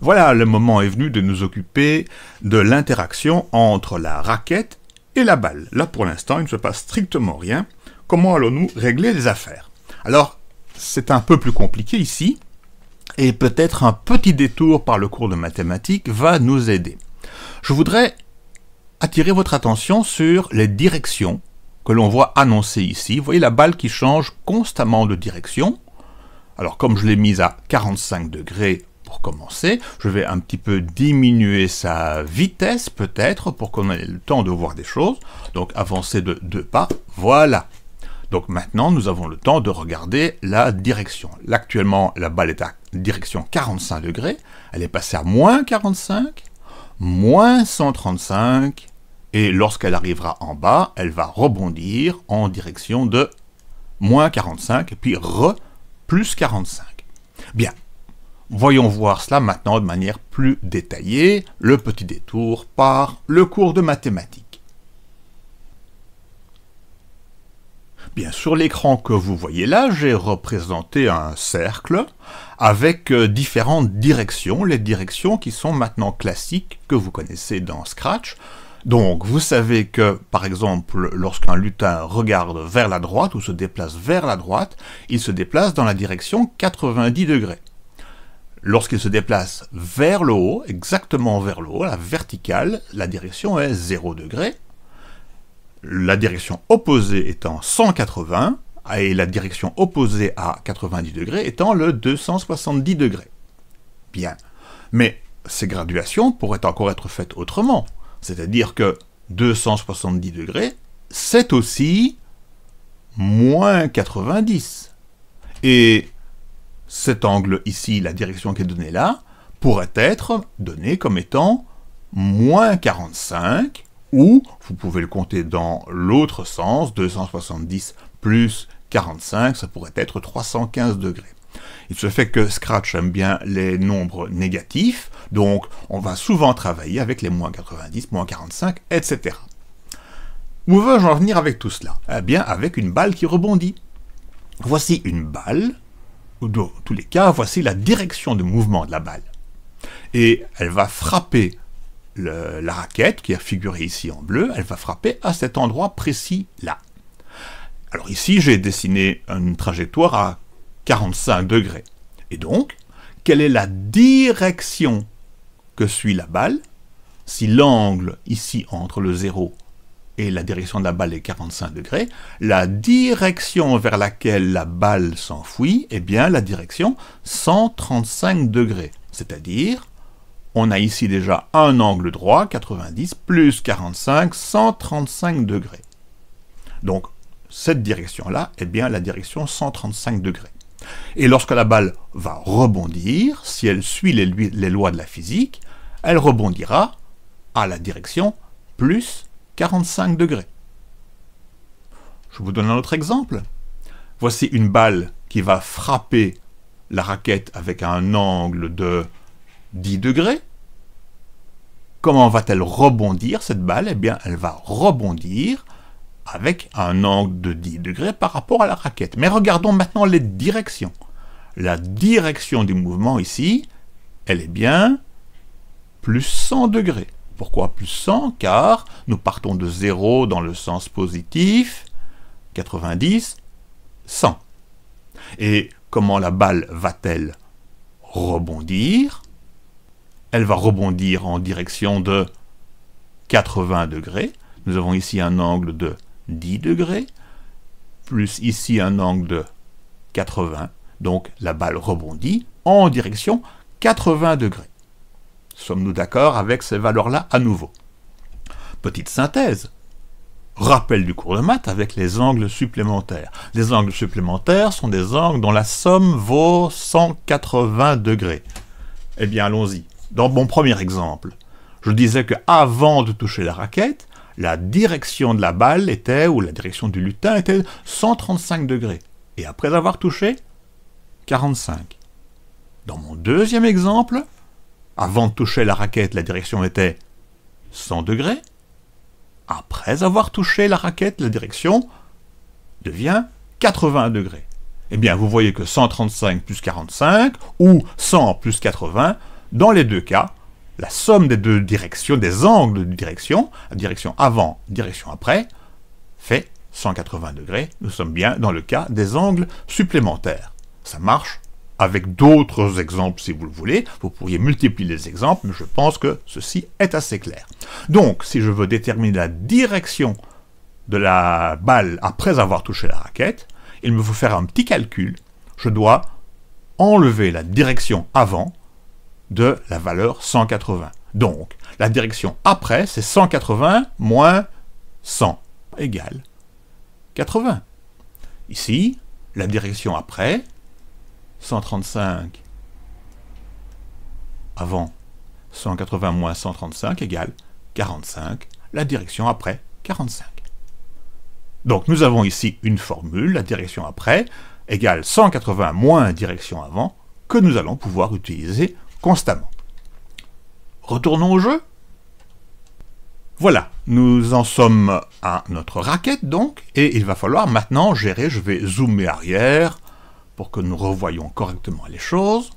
Voilà, le moment est venu de nous occuper de l'interaction entre la raquette et la balle. Là, pour l'instant, il ne se passe strictement rien. Comment allons-nous régler les affaires? Alors, c'est un peu plus compliqué ici, et peut-être un petit détour par le cours de mathématiques va nous aider. Je voudrais attirer votre attention sur les directions que l'on voit annoncées ici. Vous voyez la balle qui change constamment de direction. Alors comme je l'ai mise à 45 degrés pour commencer, je vais un petit peu diminuer sa vitesse peut-être pour qu'on ait le temps de voir des choses. Donc avancer de deux pas, voilà. Donc maintenant, nous avons le temps de regarder la direction. Actuellement, la balle est à direction 45 degrés. Elle est passée à moins 45, moins 135, et lorsqu'elle arrivera en bas, elle va rebondir en direction de moins 45, et puis re plus 45. Bien, voyons voir cela maintenant de manière plus détaillée, le petit détour par le cours de mathématiques. Bien, sur l'écran que vous voyez là, j'ai représenté un cercle avec euh, différentes directions, les directions qui sont maintenant classiques que vous connaissez dans Scratch. Donc, vous savez que, par exemple, lorsqu'un lutin regarde vers la droite ou se déplace vers la droite, il se déplace dans la direction 90 degrés. Lorsqu'il se déplace vers le haut, exactement vers le haut, la verticale, la direction est 0 degré. La direction opposée étant 180, et la direction opposée à 90 degrés étant le 270 degrés. Bien. Mais ces graduations pourraient encore être faites autrement. C'est-à-dire que 270 degrés, c'est aussi moins 90. Et cet angle ici, la direction qui est donnée là, pourrait être donné comme étant moins 45, ou vous pouvez le compter dans l'autre sens, 270 plus 45, ça pourrait être 315 degrés. Il se fait que Scratch aime bien les nombres négatifs, donc on va souvent travailler avec les moins 90, moins 45, etc. Où veux-je en venir avec tout cela? Eh bien, avec une balle qui rebondit. Voici une balle, dans tous les cas, voici la direction de mouvement de la balle. Et elle va frapper la raquette, qui est figurée ici en bleu, elle va frapper à cet endroit précis-là. Alors ici, j'ai dessiné une trajectoire à 45 degrés. Et donc, quelle est la direction que suit la balle Si l'angle ici entre le 0 et la direction de la balle est 45 degrés, la direction vers laquelle la balle s'enfuit est bien la direction 135 degrés. C'est-à-dire, on a ici déjà un angle droit, 90, plus 45, 135 degrés. Donc, cette direction-là est bien la direction 135 degrés. Et lorsque la balle va rebondir, si elle suit les, lois de la physique, elle rebondira à la direction plus 45 degrés. Je vous donne un autre exemple. Voici une balle qui va frapper la raquette avec un angle de 10 degrés. Comment va-t-elle rebondir cette balle? Eh bien, elle va rebondir avec un angle de 10 degrés par rapport à la raquette. Mais regardons maintenant les directions. La direction du mouvement ici, elle est bien plus 100 degrés. Pourquoi plus 100 Car nous partons de 0 dans le sens positif, 90, 100. Et comment la balle va-t-elle rebondir? Elle va rebondir en direction de 80 degrés. Nous avons ici un angle de 10 degrés, plus ici un angle de 80, donc la balle rebondit en direction 80 degrés. Sommes-nous d'accord avec ces valeurs-là à nouveau? Petite synthèse. Rappel du cours de maths avec les angles supplémentaires. Les angles supplémentaires sont des angles dont la somme vaut 180 degrés. Eh bien, allons-y. Dans mon premier exemple, je disais que avant de toucher la raquette, la direction de la balle était, ou la direction du lutin était 135 degrés. Et après avoir touché, 45. Dans mon deuxième exemple, avant de toucher la raquette, la direction était 100 degrés. Après avoir touché la raquette, la direction devient 80 degrés. Eh bien, vous voyez que 135 plus 45, ou 100 plus 80, Dans les deux cas, la somme des deux directions, des angles de direction, direction avant, direction après, fait 180 degrés. Nous sommes bien dans le cas des angles supplémentaires. Ça marche avec d'autres exemples si vous le voulez. Vous pourriez multiplier les exemples, mais je pense que ceci est assez clair. Donc, si je veux déterminer la direction de la balle après avoir touché la raquette, il me faut faire un petit calcul. Je dois enlever la direction avant de la valeur 180. Donc, la direction après, c'est 180 moins 100 égale 80. Ici, la direction après, 135 avant 180 moins 135 égale 45, la direction après 45. Donc nous avons ici une formule, la direction après, égale 180 moins direction avant, que nous allons pouvoir utiliser constamment. Retournons au jeu. Voilà, nous en sommes à notre raquette donc, et il va falloir maintenant gérer, je vais zoomer arrière pour que nous revoyons correctement les choses.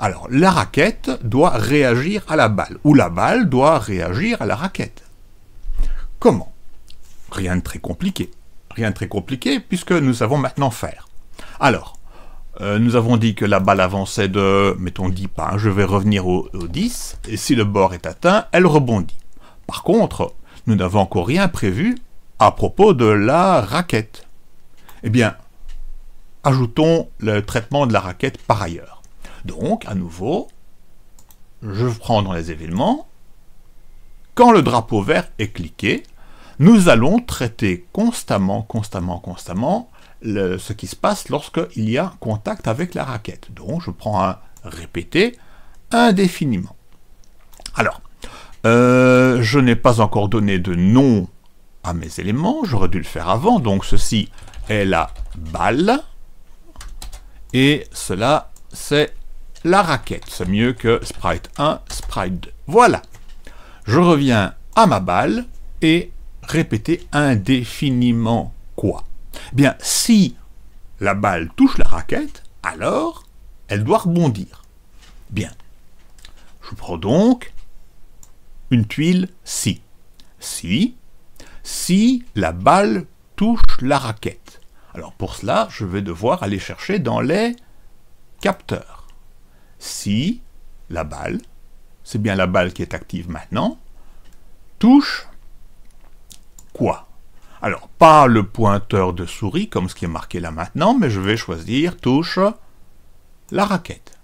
Alors, la raquette doit réagir à la balle, ou la balle doit réagir à la raquette. Comment? Rien de très compliqué. Rien de très compliqué, puisque nous savons maintenant faire. Alors, euh, nous avons dit que la balle avançait de, mettons, 10 pas. Je vais revenir au, 10, et si le bord est atteint, elle rebondit. Par contre, nous n'avons encore rien prévu à propos de la raquette. Eh bien, ajoutons le traitement de la raquette par ailleurs. Donc, à nouveau, je prends dans les événements, quand le drapeau vert est cliqué, nous allons traiter constamment, constamment, constamment ce qui se passe lorsqu'il y a contact avec la raquette. Donc je prends un répété indéfiniment. Alors, euh, je n'ai pas encore donné de nom à mes éléments, j'aurais dû le faire avant, donc ceci est la balle, et cela c'est la raquette, c'est mieux que sprite 1, sprite 2. Voilà, je reviens à ma balle, et répéter indéfiniment quoi Bien, si la balle touche la raquette, alors elle doit rebondir. Bien. Je prends donc une tuile si. Si, si la balle touche la raquette. Alors pour cela, je vais devoir aller chercher dans les capteurs. Si la balle, c'est bien la balle qui est active maintenant, touche quoi? Alors, pas le pointeur de souris, comme ce qui est marqué là maintenant, mais je vais choisir touche la raquette.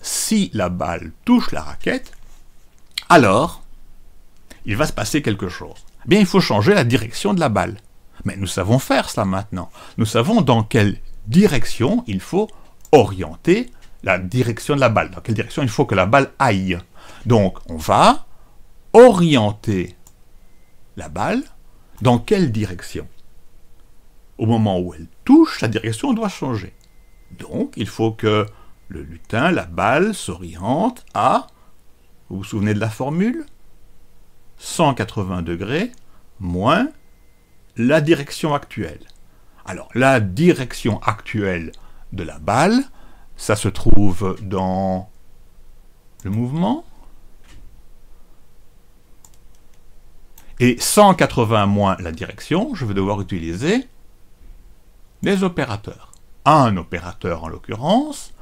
Si la balle touche la raquette, alors, il va se passer quelque chose. Eh bien, il faut changer la direction de la balle. Mais nous savons faire cela maintenant. Nous savons dans quelle direction il faut orienter la direction de la balle. Dans quelle direction il faut que la balle aille. Donc, on va orienter la balle dans quelle direction? Au moment où elle touche, la direction doit changer. Donc, il faut que le lutin, la balle, s'oriente à, vous vous souvenez de la formule? 180 degrés moins la direction actuelle. Alors, la direction actuelle de la balle, ça se trouve dans le mouvement, et 180 moins la direction, je vais devoir utiliser des opérateurs. Un opérateur en l'occurrence,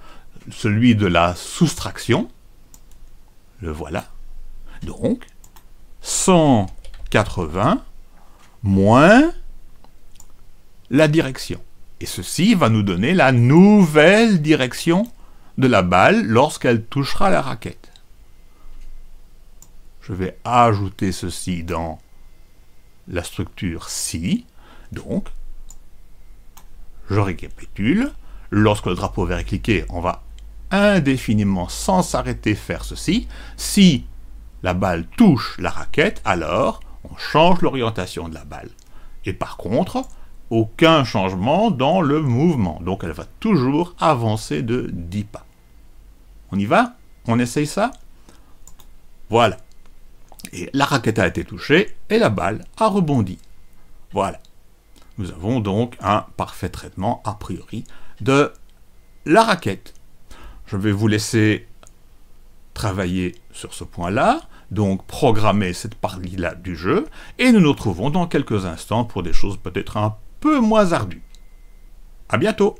celui de la soustraction, le voilà. Donc, 180 moins la direction. Et ceci va nous donner la nouvelle direction de la balle lorsqu'elle touchera la raquette. Je vais ajouter ceci dans la structure si, donc, je récapitule, lorsque le drapeau vert est cliqué, on va indéfiniment, sans s'arrêter, faire ceci. Si la balle touche la raquette, alors on change l'orientation de la balle. Et par contre, aucun changement dans le mouvement. Donc elle va toujours avancer de 10 pas. On y va? On essaye ça? Voilà. Et la raquette a été touchée et la balle a rebondi. Voilà. Nous avons donc un parfait traitement, a priori, de la raquette. Je vais vous laisser travailler sur ce point-là, donc programmer cette partie-là du jeu, et nous nous retrouvons dans quelques instants pour des choses peut-être un peu moins ardues. À bientôt